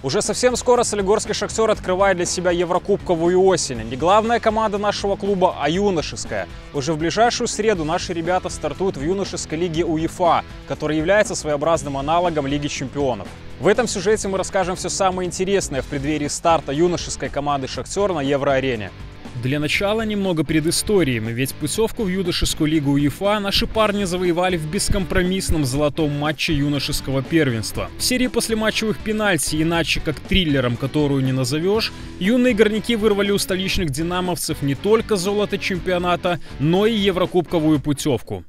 Уже совсем скоро Солигорский «Шахтер» открывает для себя Еврокубковую осень. Не главная команда нашего клуба, а юношеская. Уже в ближайшую среду наши ребята стартуют в юношеской лиге УЕФА, которая является своеобразным аналогом Лиги чемпионов. В этом сюжете мы расскажем все самое интересное в преддверии старта юношеской команды «Шахтер» на Евроарене. Для начала немного предыстории, ведь путевку в юношескую лигу УЕФА наши парни завоевали в бескомпромиссном золотом матче юношеского первенства. В серии послематчевых пенальти, иначе как триллером, которую не назовешь, юные горняки вырвали у столичных динамовцев не только золото чемпионата, но и еврокубковую путевку.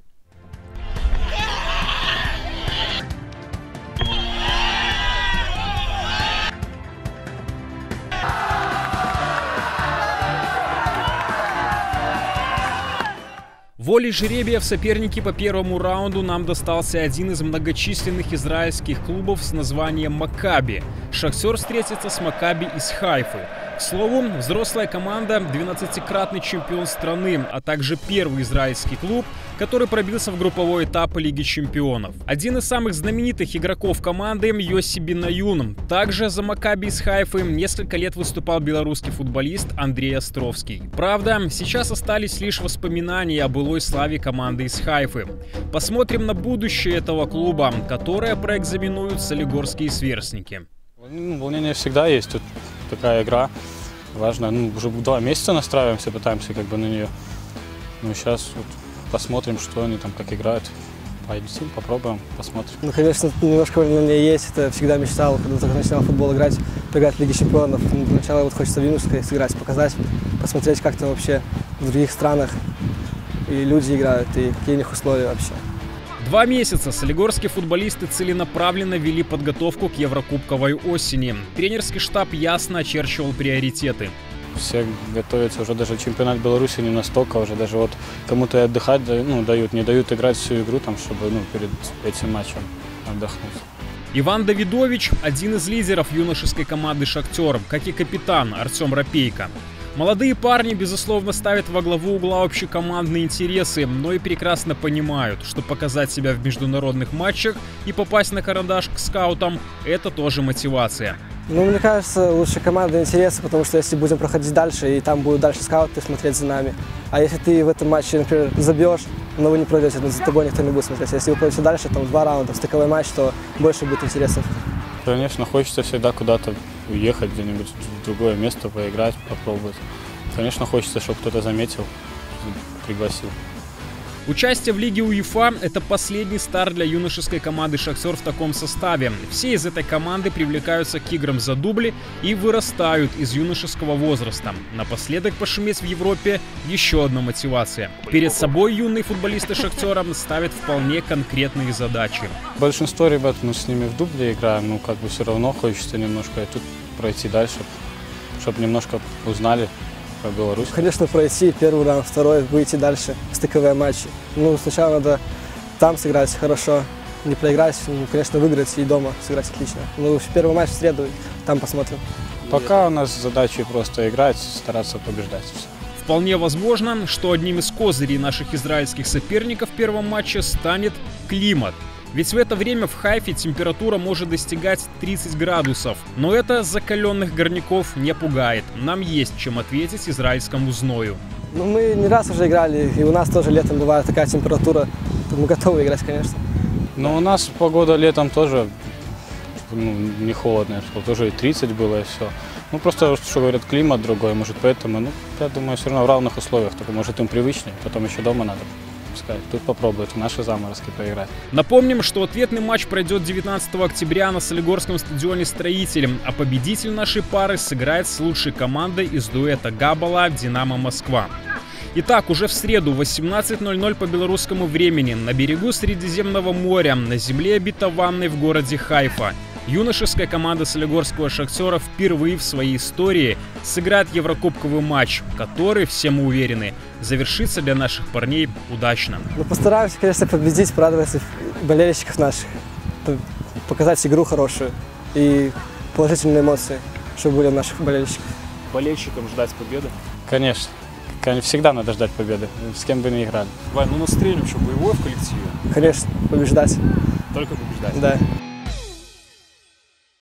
Волей жеребия в соперники по первому раунду нам достался один из многочисленных израильских клубов с названием «Макаби». «Шахтер» встретится с «Макаби» из Хайфы. Слову, взрослая команда, 12-кратный чемпион страны, а также первый израильский клуб, который пробился в групповой этап Лиги чемпионов. Один из самых знаменитых игроков команды Йоси Бинаюн. Также за Макаби из Хайфы несколько лет выступал белорусский футболист Андрей Островский. Правда, сейчас остались лишь воспоминания о былой славе команды из Хайфы. Посмотрим на будущее этого клуба, которое проэкзаменуют солигорские сверстники. Волнение всегда есть. Тут такая игра важная. Ну, уже два месяца настраиваемся, пытаемся как бы на нее. Ну, сейчас вот посмотрим, что они там, как играют. Пойдем, попробуем, посмотрим. Ну, конечно, немножко волнения есть. Это всегда мечтал, когда только начинал футбол играть, поиграть в Лиге Чемпионов. Ну, сначала вот хочется в юношеской сыграть, показать, посмотреть, как там вообще в других странах и люди играют, и какие у них условия вообще. Два месяца солигорские футболисты целенаправленно вели подготовку к Еврокубковой осени. Тренерский штаб ясно очерчивал приоритеты. Все готовятся, уже даже чемпионат Беларуси не настолько, уже даже вот кому-то отдыхать ну, дают, не дают играть всю игру, там, чтобы ну, перед этим матчем отдохнуть. Иван Давидович – один из лидеров юношеской команды «Шахтер», как и капитан Артем Рапейко. Молодые парни, безусловно, ставят во главу угла общекомандные интересы, но и прекрасно понимают, что показать себя в международных матчах и попасть на карандаш к скаутам – это тоже мотивация. Ну, мне кажется, лучше команда интересы, потому что если будем проходить дальше, и там будут дальше скауты смотреть за нами. А если ты в этом матче, например, забьешь, но вы не пройдете, то за тобой никто не будет смотреть. Если вы пройдете дальше, там два раунда, стыковой матч, то больше будет интересов. Конечно, хочется всегда куда-то уехать, где-нибудь в другое место, поиграть, попробовать. Конечно, хочется, чтобы кто-то заметил, пригласил. Участие в Лиге УЕФА – это последний старт для юношеской команды «Шахтер» в таком составе. Все из этой команды привлекаются к играм за дубли и вырастают из юношеского возраста. Напоследок пошуметь в Европе – еще одна мотивация. Перед собой юные футболисты «Шахтера» ставят вполне конкретные задачи. Большинство ребят мы с ними в дубле играем, ну как бы все равно хочется немножко тут пройти дальше, чтобы немножко узнали про Беларусь? Конечно, пройти первый раунд, второй, выйти дальше, стыковые матчи. Ну, сначала надо там сыграть хорошо, не проиграть, ну, конечно, выиграть и дома сыграть отлично. Ну, первый матч в среду, там посмотрим. Пока у нас задача просто играть, стараться побеждать. Вполне возможно, что одним из козырей наших израильских соперников в первом матче станет климат. Ведь в это время в Хайфе температура может достигать 30 градусов. Но это закаленных горняков не пугает. Нам есть чем ответить израильскому зною. Ну, мы не раз уже играли, и у нас тоже летом бывает такая температура. Мы готовы играть, конечно. Но у нас погода летом тоже ну, не холодная, тоже и 30 было, и все. Ну, просто, что говорят, климат другой, может, поэтому, ну, я думаю, все равно в равных условиях, только, может, им привычнее, потом еще дома надо пускай тут попробуют в наши заморозки поиграть. Напомним, что ответный матч пройдет 19 октября на Солигорском стадионе «Строителем», а победитель нашей пары сыграет с лучшей командой из дуэта Габала «Динамо Москва». Итак, уже в среду 18.00 по белорусскому времени на берегу Средиземного моря, на земле обетованной в городе Хайфа, юношеская команда Солигорского «Шахтера» впервые в своей истории сыграет еврокубковый матч, который, все мы уверены, завершится для наших парней удачно. Мы постараемся, конечно, победить, порадовать болельщиков наших, показать игру хорошую и положительные эмоции, чтобы были у наших болельщиков. Болельщикам ждать победы? Конечно. Всегда надо ждать победы, с кем бы ни играли. Вань, ну настроение что, боевое в коллективе? Конечно, побеждать. Только побеждать? Да.